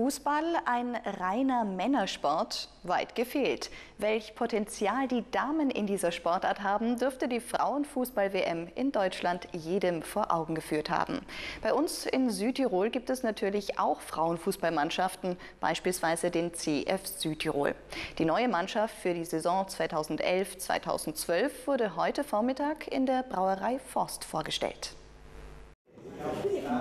Fußball ein reiner Männersport? Weit gefehlt. Welch Potenzial die Damen in dieser Sportart haben, dürfte die Frauenfußball-WM in Deutschland jedem vor Augen geführt haben. Bei uns in Südtirol gibt es natürlich auch Frauenfußballmannschaften, beispielsweise den CF Südtirol. Die neue Mannschaft für die Saison 2011-2012 wurde heute Vormittag in der Brauerei Forst vorgestellt.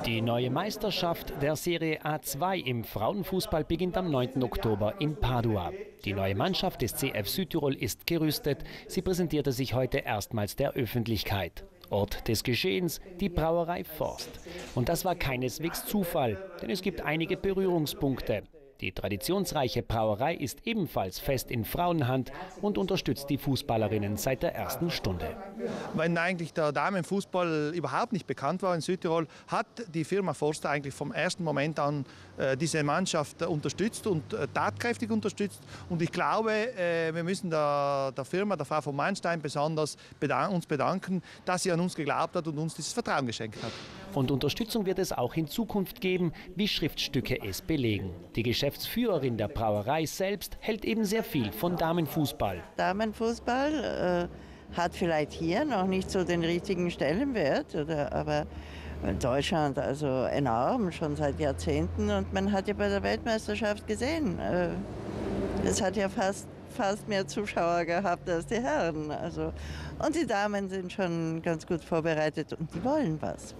Die neue Meisterschaft der Serie A2 im Frauenfußball beginnt am 9. Oktober in Padua. Die neue Mannschaft des CF Südtirol ist gerüstet. Sie präsentierte sich heute erstmals der Öffentlichkeit. Ort des Geschehens, die Brauerei Forst. Und das war keineswegs Zufall, denn es gibt einige Berührungspunkte. Die traditionsreiche Brauerei ist ebenfalls fest in Frauenhand und unterstützt die Fußballerinnen seit der ersten Stunde. Wenn eigentlich der Damenfußball überhaupt nicht bekannt war in Südtirol, hat die Firma Forster eigentlich vom ersten Moment an äh, diese Mannschaft unterstützt und äh, tatkräftig unterstützt. Und ich glaube, äh, wir müssen der, der, Firma, der Frau von Meinstein besonders bedanken, uns bedanken, dass sie an uns geglaubt hat und uns dieses Vertrauen geschenkt hat. Und Unterstützung wird es auch in Zukunft geben, wie Schriftstücke es belegen. Die Geschäftsführerin der Brauerei selbst hält eben sehr viel von Damenfußball. Damenfußball äh, hat vielleicht hier noch nicht so den richtigen Stellenwert, oder, aber in Deutschland also enorm, schon seit Jahrzehnten. Und man hat ja bei der Weltmeisterschaft gesehen, äh, es hat ja fast fast mehr Zuschauer gehabt als die Herren. Also, und die Damen sind schon ganz gut vorbereitet und die wollen was.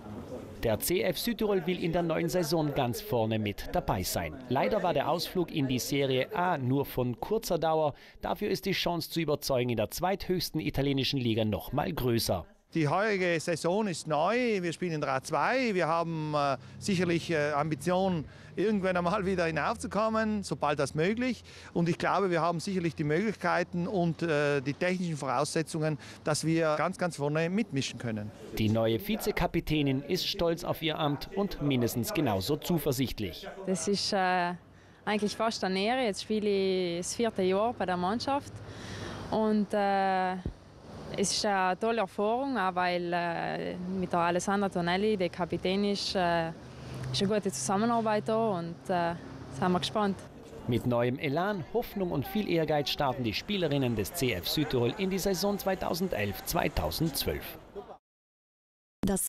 Der CF Südtirol will in der neuen Saison ganz vorne mit dabei sein. Leider war der Ausflug in die Serie A nur von kurzer Dauer. Dafür ist die Chance zu überzeugen in der zweithöchsten italienischen Liga noch mal größer. Die heutige Saison ist neu, wir spielen in der A2, wir haben äh, sicherlich äh, Ambitionen, irgendwann einmal wieder hinaufzukommen, sobald das möglich. Und ich glaube, wir haben sicherlich die Möglichkeiten und äh, die technischen Voraussetzungen, dass wir ganz, ganz vorne mitmischen können. Die neue Vizekapitänin ist stolz auf ihr Amt und mindestens genauso zuversichtlich. Das ist äh, eigentlich fast eine Ehre. Jetzt spiele ich das vierte Jahr bei der Mannschaft. Und äh, es ist eine tolle Erfahrung, weil äh, mit der Alessandra Tonelli, der Kapitän ist, äh, ist eine gute Zusammenarbeit da und äh, sind wir gespannt. Mit neuem Elan, Hoffnung und viel Ehrgeiz starten die Spielerinnen des CF Südtirol in die Saison 2011-2012. Das